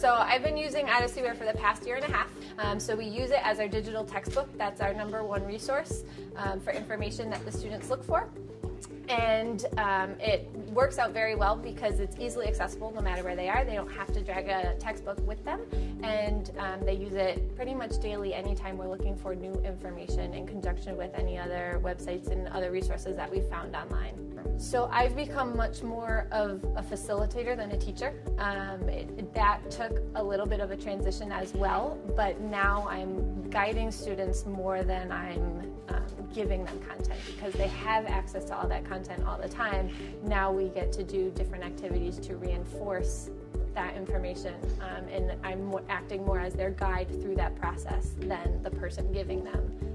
So I've been using Odysseyware for the past year and a half. Um, so we use it as our digital textbook. That's our number one resource um, for information that the students look for and um, it works out very well because it's easily accessible no matter where they are. They don't have to drag a textbook with them, and um, they use it pretty much daily anytime we're looking for new information in conjunction with any other websites and other resources that we found online. So I've become much more of a facilitator than a teacher. Um, it, that took a little bit of a transition as well, but now I'm guiding students more than I'm um, giving them content because they have access to all that content all the time. Now we get to do different activities to reinforce that information, um, and I'm acting more as their guide through that process than the person giving them.